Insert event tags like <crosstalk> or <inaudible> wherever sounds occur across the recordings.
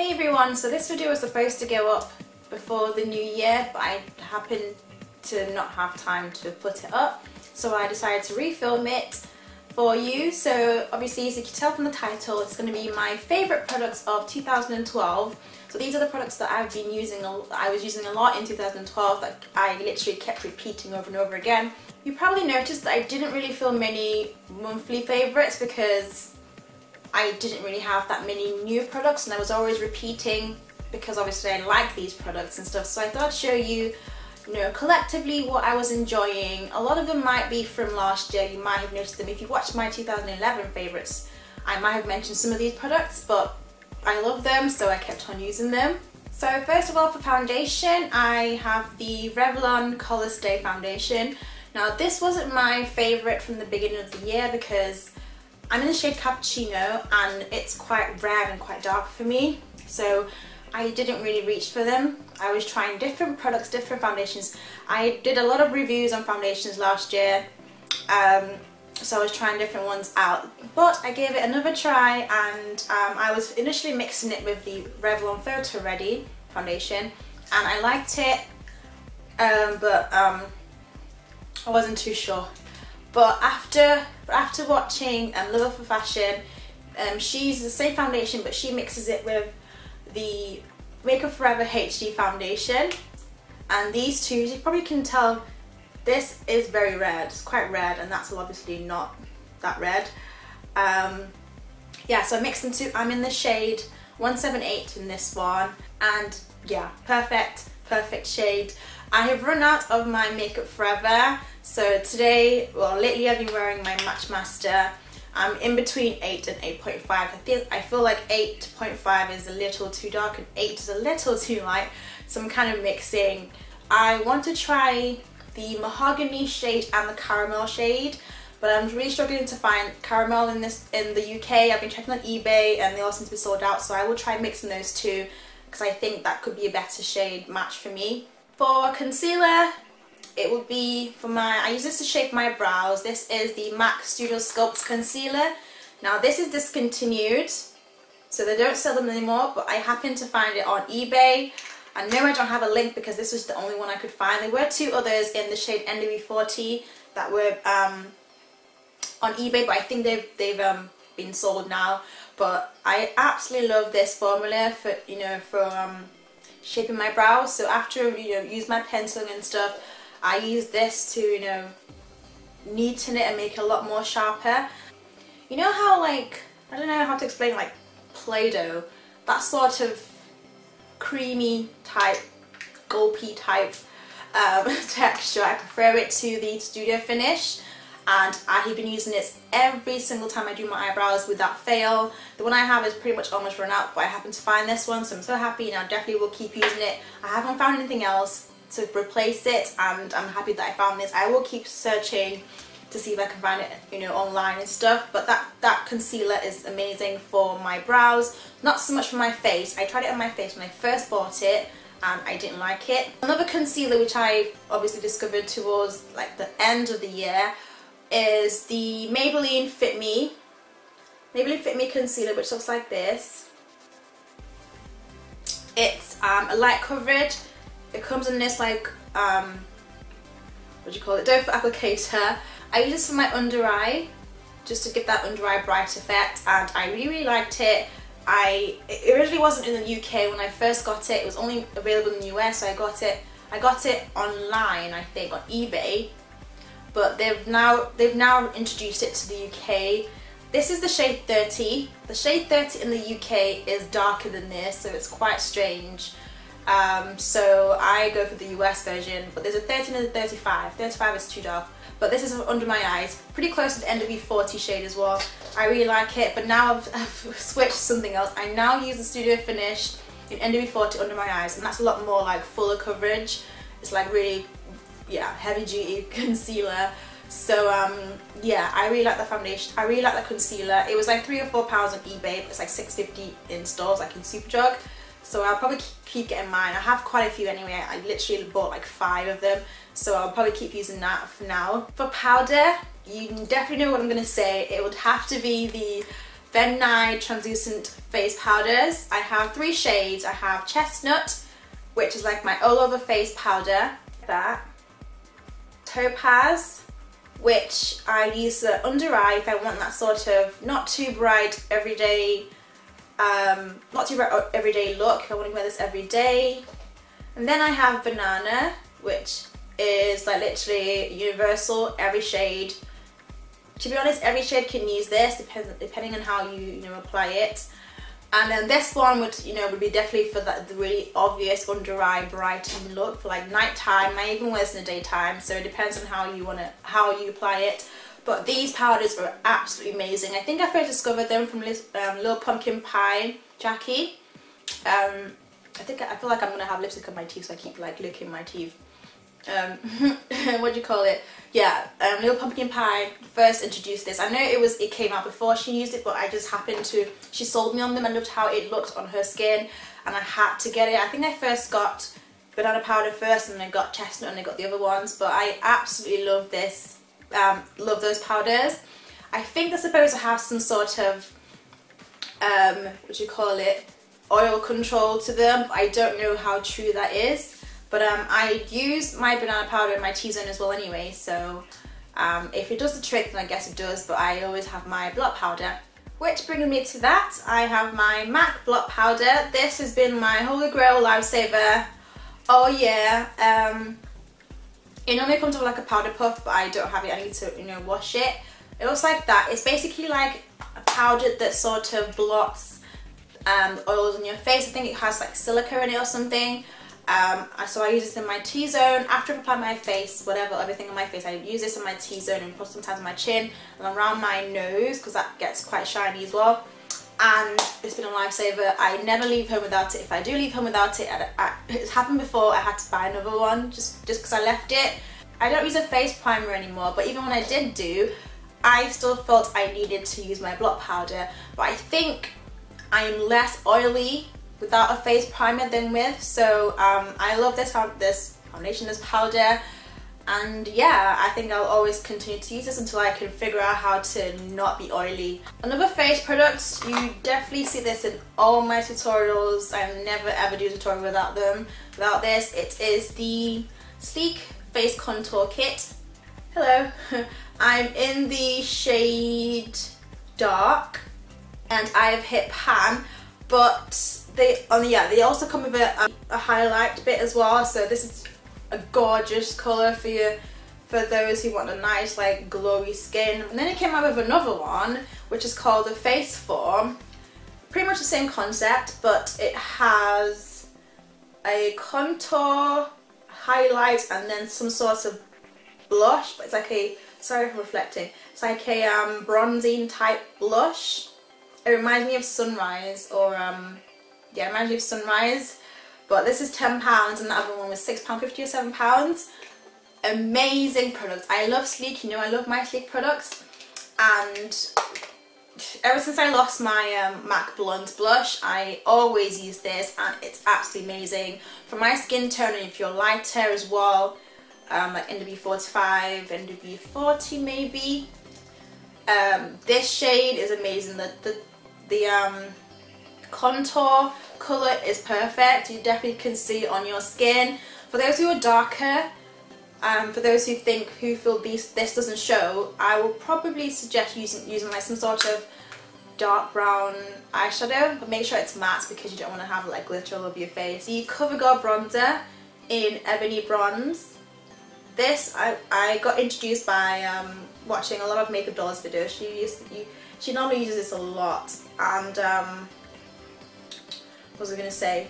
Hey everyone, so this video was supposed to go up before the new year, but I happened to not have time to put it up, so I decided to refilm it for you. So obviously as you can tell from the title, it's going to be my favourite products of 2012. So these are the products that I've been using, I was using a lot in 2012 that I literally kept repeating over and over again. You probably noticed that I didn't really film many monthly favourites because I didn't really have that many new products and I was always repeating because obviously I like these products and stuff. So I thought I'd show you you know, collectively what I was enjoying. A lot of them might be from last year, you might have noticed them. If you watched my 2011 favourites, I might have mentioned some of these products, but I love them, so I kept on using them. So first of all, for foundation, I have the Revlon Color Stay Foundation. Now this wasn't my favourite from the beginning of the year because I'm in the shade Cappuccino and it's quite rare and quite dark for me. So I didn't really reach for them. I was trying different products, different foundations. I did a lot of reviews on foundations last year. Um, so I was trying different ones out. But I gave it another try and um, I was initially mixing it with the Revlon Photo Ready foundation and I liked it um, but um, I wasn't too sure. But after after watching um, Love for Fashion, um, uses the same foundation but she mixes it with the Makeup Forever HD foundation. And these two, you probably can tell this is very red, it's quite red and that's obviously not that red. Um, yeah, so I mixed them two, I'm in the shade 178 in this one. And yeah, perfect, perfect shade. I have run out of my Makeup Forever, so today, well lately I've been wearing my Matchmaster I'm in between 8 and 8.5. I feel, I feel like 8.5 is a little too dark and 8 is a little too light. So I'm kind of mixing. I want to try the mahogany shade and the caramel shade but I'm really struggling to find caramel in this in the UK. I've been checking on eBay and they all seem to be sold out so I will try mixing those two because I think that could be a better shade match for me. For concealer, it would be for my, I use this to shape my brows. This is the MAC Studio Sculpt Concealer. Now this is discontinued, so they don't sell them anymore, but I happened to find it on eBay. I know I don't have a link because this was the only one I could find. There were two others in the shade NW40 that were um, on eBay, but I think they've, they've um, been sold now. But I absolutely love this formula for, you know, for um, shaping my brows. So after, you know, use my pencil and stuff, I use this to, you know, neaten it and make it a lot more sharper. You know how like, I don't know how to explain like Play-Doh, that sort of creamy type, gulpy type um, <laughs> texture. I prefer it to the Studio Finish and I have been using this every single time I do my eyebrows without fail. The one I have is pretty much almost run out but I happen to find this one so I'm so happy and I definitely will keep using it. I haven't found anything else to replace it and I'm happy that I found this. I will keep searching to see if I can find it you know online and stuff but that that concealer is amazing for my brows. Not so much for my face. I tried it on my face when I first bought it and I didn't like it. Another concealer which I obviously discovered towards like the end of the year is the Maybelline Fit Me Maybelline Fit Me concealer which looks like this. It's um, a light coverage it comes in this like, um, what do you call it, doe applicator. I use this for my under eye, just to give that under eye bright effect and I really, really liked it. I, it originally wasn't in the UK when I first got it, it was only available in the US, so I got it, I got it online I think, on eBay. But they've now, they've now introduced it to the UK. This is the shade 30. The shade 30 in the UK is darker than this, so it's quite strange. Um, so I go for the US version, but there's a 13 and a 35. 35 is too dark, but this is under my eyes. Pretty close to the NW40 shade as well. I really like it, but now I've, <laughs> I've switched to something else. I now use the Studio Finish in NW40 under my eyes, and that's a lot more like fuller coverage. It's like really, yeah, heavy duty <laughs> concealer. So um, yeah, I really like the foundation. I really like the concealer. It was like three or four pounds on eBay, but it's like 6.50 in stores, like in Superdrug. So I'll probably keep getting mine. I have quite a few anyway. I literally bought like five of them. So I'll probably keep using that for now. For powder, you definitely know what I'm going to say. It would have to be the Ben Nye translucent face powders. I have three shades. I have Chestnut, which is like my all over face powder. That. Topaz, which I use the under eye if I want that sort of not too bright everyday, um, not too bright everyday look. I want to wear this every day. And then I have Banana, which is like literally universal, every shade. To be honest, every shade can use this depend, depending on how you, you know, apply it. And then this one would, you know, would be definitely for that the really obvious under eye brightening look for like nighttime. I even wear this in the daytime, so it depends on how you want to, how you apply it. But these powders are absolutely amazing. I think I first discovered them from um, Little Pumpkin Pie Jackie. Um, I think I feel like I'm gonna have lipstick on my teeth, so I keep like licking my teeth um, <laughs> what do you call it? Yeah, um, Little Pumpkin Pie first introduced this. I know it was it came out before she used it, but I just happened to she sold me on them. I loved how it looked on her skin, and I had to get it. I think I first got banana powder first, and then I got chestnut, and I got the other ones. But I absolutely love this. Um, love those powders. I think they're supposed to have some sort of um, what do you call it? Oil control to them. I don't know how true that is. But um, I use my banana powder in my T-zone as well anyway, so um, if it does the trick, then I guess it does, but I always have my blot powder. Which brings me to that, I have my MAC blot powder. This has been my holy grail lifesaver Oh yeah. Um, it normally comes with like a powder puff, but I don't have it. I need to, you know, wash it. It looks like that. It's basically like a powder that sort of blots um, oils on your face. I think it has like silica in it or something. Um, so I use this in my T-zone. After I apply my face, whatever, everything on my face, I use this in my T-zone and sometimes on my chin and around my nose because that gets quite shiny as well. And it's been a lifesaver. I never leave home without it. If I do leave home without it, I, I, it's happened before, I had to buy another one just just because I left it. I don't use a face primer anymore, but even when I did do, I still felt I needed to use my blot powder. But I think I am less oily without a face primer than with. So um, I love this, this foundation, this powder. And yeah, I think I'll always continue to use this until I can figure out how to not be oily. Another face product, you definitely see this in all my tutorials. I never ever do a tutorial without them, without this. It is the Sleek Face Contour Kit. Hello, <laughs> I'm in the shade Dark and I have hit Pan, but they, oh yeah, they also come with a, a highlight bit as well. So this is a gorgeous colour for you, for those who want a nice like glowy skin. And then it came out with another one, which is called the Face Form. Pretty much the same concept, but it has a contour, highlight, and then some sort of blush. But it's like a, sorry for reflecting, it's like a um, bronzing type blush. It reminds me of Sunrise or um, yeah, Magic Sunrise. But this is £10 and the other one was £6.50 or £7. Amazing products. I love Sleek, you know I love my Sleek products. And ever since I lost my um, MAC Blunt Blush, I always use this and it's absolutely amazing. For my skin tone and if you're lighter as well, um, like NW45, NW40 maybe. Um, this shade is amazing. The, the, the um, contour colour is perfect. You definitely can see on your skin. For those who are darker, um, for those who think who feel this, this doesn't show, I will probably suggest using, using like some sort of dark brown eyeshadow, but make sure it's matte because you don't want to have like glitter all over your face. The CoverGirl bronzer in Ebony Bronze. This I, I got introduced by um, watching a lot of Makeup Dolls videos. She used to, she normally uses this a lot and um, was I gonna say?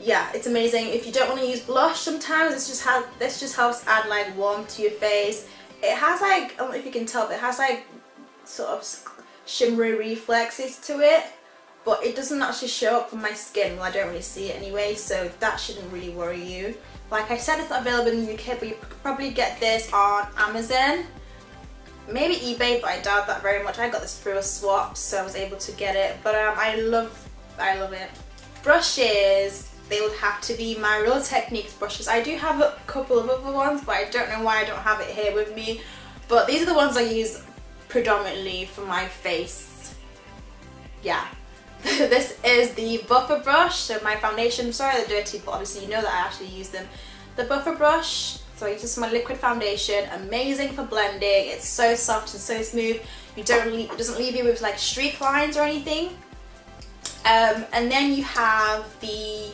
Yeah, it's amazing. If you don't want to use blush sometimes, this just has this just helps add like warmth to your face. It has like I don't know if you can tell, but it has like sort of shimmery reflexes to it, but it doesn't actually show up on my skin. Well, I don't really see it anyway, so that shouldn't really worry you. Like I said, it's not available in the UK, but you could probably get this on Amazon. Maybe eBay, but I doubt that very much. I got this through a swap, so I was able to get it. But um, I love, I love it. Brushes, they would have to be my Real Techniques brushes. I do have a couple of other ones, but I don't know why I don't have it here with me. But these are the ones I use predominantly for my face. yeah. <laughs> this is the buffer brush, so my foundation, sorry the dirty, but obviously you know that I actually use them. The buffer brush, so this is my liquid foundation, amazing for blending, it's so soft and so smooth, you don't leave, it doesn't leave you with like streak lines or anything. Um, and then you have the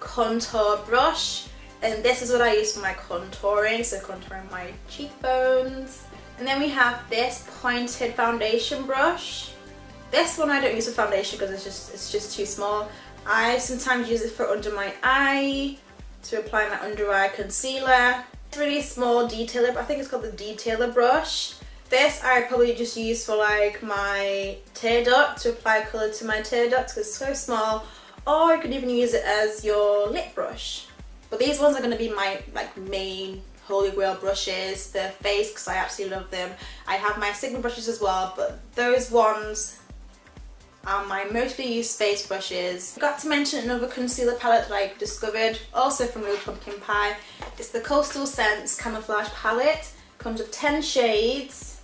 contour brush, and this is what I use for my contouring, so contouring my cheekbones. And then we have this pointed foundation brush. This one I don't use for foundation because it's just it's just too small. I sometimes use it for under my eye to apply my under eye concealer. It's really small detailer, but I think it's called the detailer brush. This I probably just use for like my tear duct to apply colour to my tear ducts because it's so small. Or you could even use it as your lip brush. But these ones are going to be my like main holy grail brushes, the face because I absolutely love them. I have my Sigma brushes as well, but those ones are my mostly used face brushes. I got to mention another concealer palette that I discovered, also from Little Pumpkin Pie. It's the Coastal Scents Camouflage Palette. Comes with 10 shades,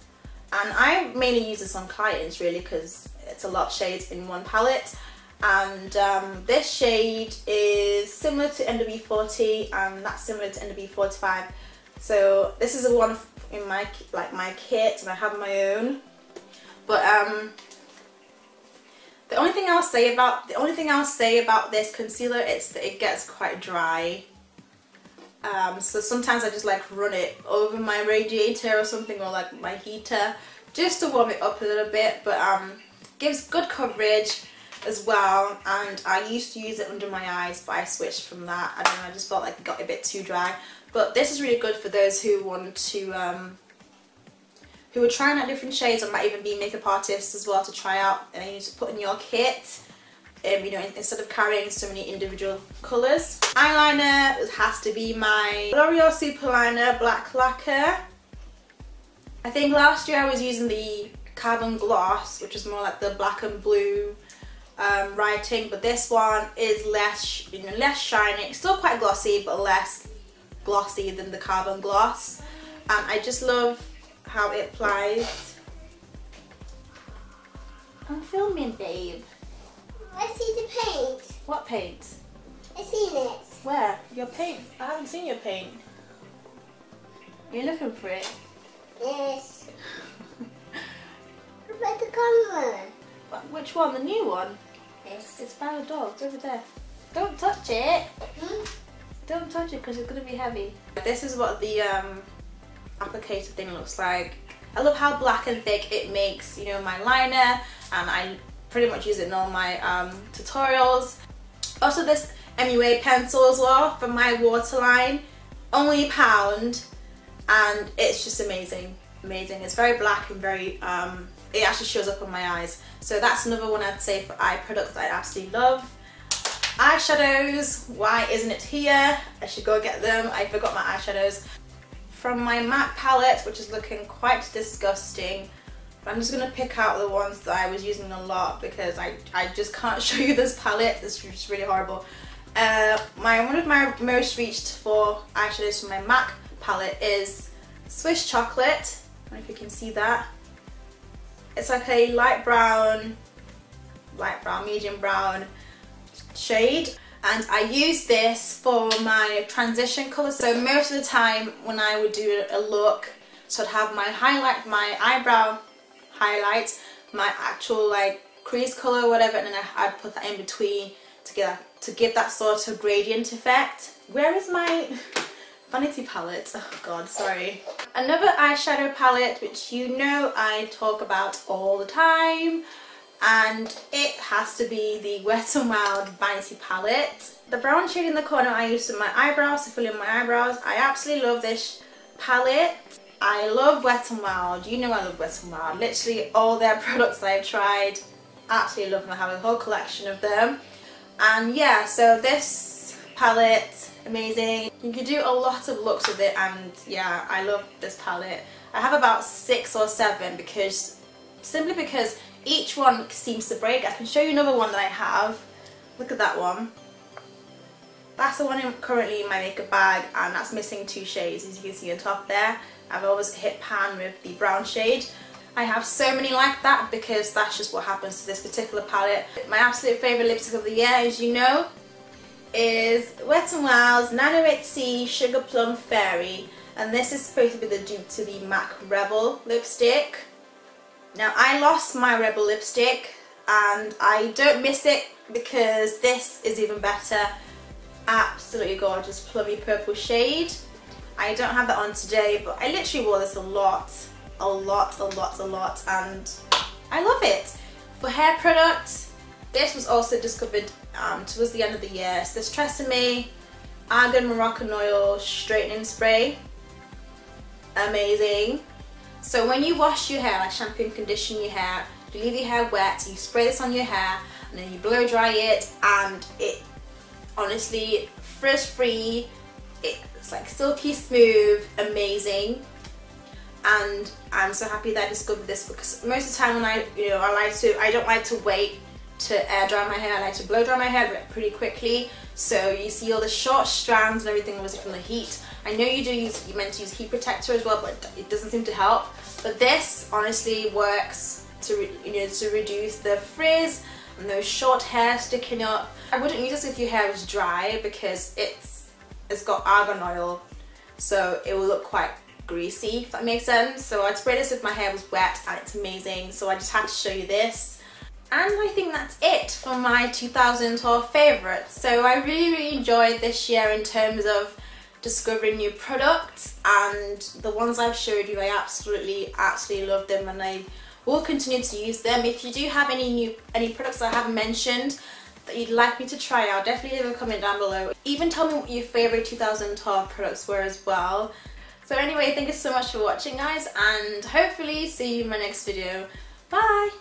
and I mainly use this on clients really because it's a lot of shades in one palette. And um, this shade is similar to NW40 and that's similar to NW45 so this is the one in my like my kit and I have my own. But um the only thing I'll say about the only thing I'll say about this concealer is that it gets quite dry um, so sometimes I just like run it over my radiator or something or like my heater just to warm it up a little bit but um gives good coverage as well and I used to use it under my eyes but I switched from that I don't know I just felt like it got a bit too dry. But this is really good for those who want to um, who are trying out different shades or might even be makeup artists as well to try out and you just put in your kit um, you know instead of carrying so many individual colours. Eyeliner has to be my L'Oreal Superliner Black Lacquer. I think last year I was using the Carbon Gloss which is more like the black and blue um, writing but this one is less you know less shiny it's still quite glossy but less glossy than the carbon gloss and I just love how it applies I'm filming babe I see the paint what paint I seen it where your paint I haven't seen your paint You're you looking for it yes <laughs> about the color which one the new one Yes. It's by the dog. It's over there. Don't touch it. Hmm? Don't touch it because it's going to be heavy. This is what the um, applicator thing looks like. I love how black and thick it makes, you know, my liner and I pretty much use it in all my um, tutorials. Also this MUA pencil as well from my waterline. Only pound and it's just amazing. Amazing. It's very black and very um, it actually shows up on my eyes. So that's another one I'd say for eye products I absolutely love. Eyeshadows, why isn't it here? I should go get them, I forgot my eyeshadows. From my MAC palette, which is looking quite disgusting, I'm just going to pick out the ones that I was using a lot because I, I just can't <laughs> show you this palette, it's just really horrible. Uh, my One of my most reached for eyeshadows from my MAC palette is Swiss Chocolate, I don't know if you can see that. It's like a light brown, light brown, medium brown shade and I use this for my transition colour so most of the time when I would do a look so I'd have my highlight, my eyebrow highlight, my actual like crease colour whatever and then I'd put that in between to get to give that sort of gradient effect. Where is my <laughs> vanity palette? Oh god sorry. Another eyeshadow palette which you know I talk about all the time and it has to be the Wet n Wild Vanity palette. The brown shade in the corner I use for my eyebrows to fill in my eyebrows. I absolutely love this palette. I love Wet n Wild. You know I love Wet n Wild. Literally all their <laughs> products I've tried. Absolutely love them. I have a whole collection of them. And yeah, so this palette amazing. You can do a lot of looks with it and yeah, I love this palette. I have about six or seven because, simply because each one seems to break. I can show you another one that I have. Look at that one. That's the one in, currently in my makeup bag and that's missing two shades as you can see on top there. I've always hit pan with the brown shade. I have so many like that because that's just what happens to this particular palette. My absolute favourite lipstick of the year, as you know, is Wet n Wild's 908C Sugar Plum Fairy. And this is supposed to be the dupe to the MAC Rebel lipstick. Now I lost my Rebel lipstick and I don't miss it because this is even better. Absolutely gorgeous plummy purple shade. I don't have that on today but I literally wore this a lot, a lot, a lot, a lot and I love it. For hair products, this was also discovered um, towards the end of the year. So this Tresemme Argan Moroccan Oil Straightening Spray. Amazing. So when you wash your hair, like shampoo and condition your hair, you leave your hair wet, you spray this on your hair and then you blow dry it and it honestly frizz free, it's like silky smooth, amazing and I'm so happy that I discovered this because most of the time when I, you know, I like to, I don't like to wait to air dry my hair, I like to blow dry my hair pretty quickly so you see all the short strands and everything was from the heat. I know you do use, you meant to use heat protector as well but it doesn't seem to help but this honestly works to, you know, to reduce the frizz and those short hair sticking up. I wouldn't use this if your hair was dry because it's it's got argan oil so it will look quite greasy if that makes sense. So I'd spray this if my hair was wet and it's amazing so I just had to show you this. And I think that's it for my 2012 favourites. So I really really enjoyed this year in terms of discovering new products and the ones I've showed you I absolutely absolutely love them and I will continue to use them. If you do have any new any products I haven't mentioned that you'd like me to try out, definitely leave a comment down below. Even tell me what your favourite 2012 products were as well. So anyway, thank you so much for watching guys and hopefully see you in my next video. Bye!